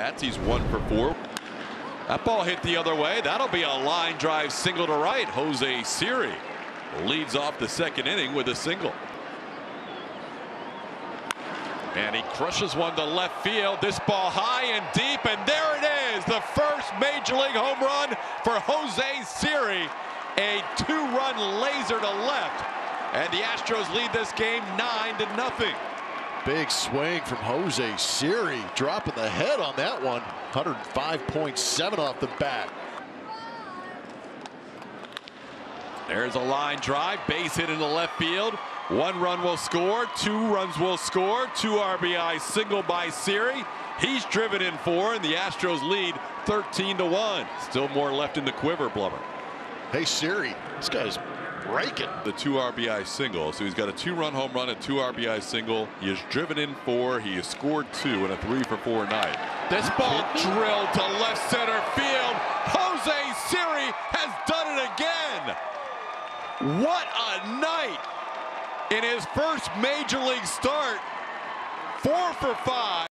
at-bats. He's one for four. That ball hit the other way. That'll be a line drive single to right. Jose Siri leads off the second inning with a single. And he crushes one to left field. This ball high and deep, and there it is. The first major league home run for Jose Siri. A two-run laser to left. And the Astros lead this game 9 to nothing. Big swing from Jose Siri, dropping the head on that one. 105.7 off the bat. There's a line drive, base hit into left field. One run will score, two runs will score, two RBI single by Siri. He's driven in four, and the Astros lead 13 to 1. Still more left in the quiver, Blummer. Hey, Siri, this guy's breaking. The two RBI single. So he's got a two run home run, a two RBI single. He has driven in four. He has scored two in a three for four night. This ball drilled to left center field. Jose Siri has done it again. What a night in his first major league start. Four for five.